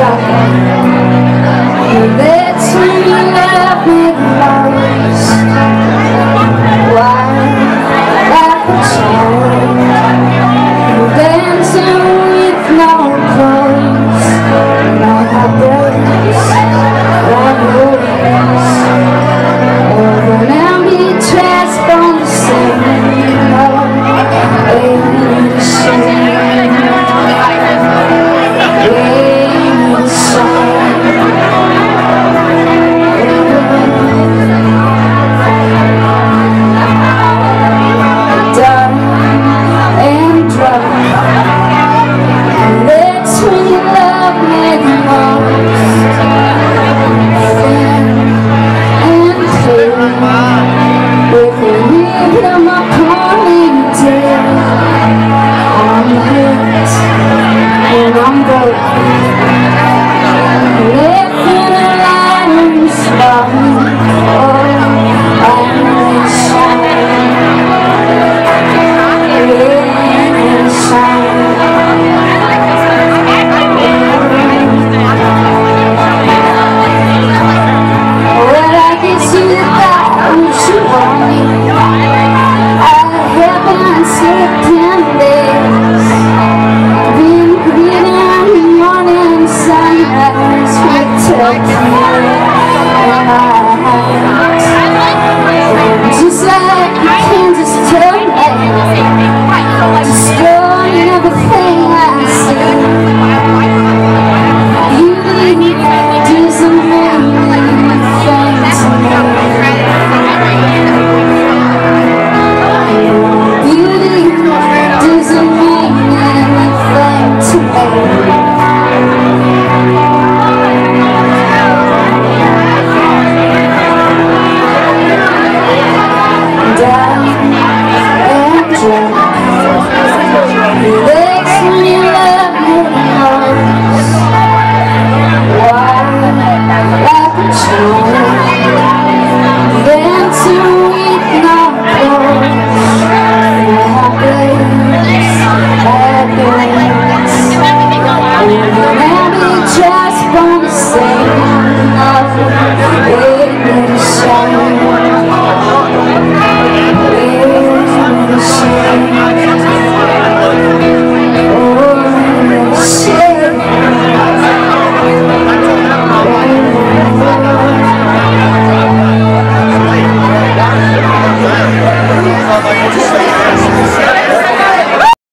gracias. Thank you. long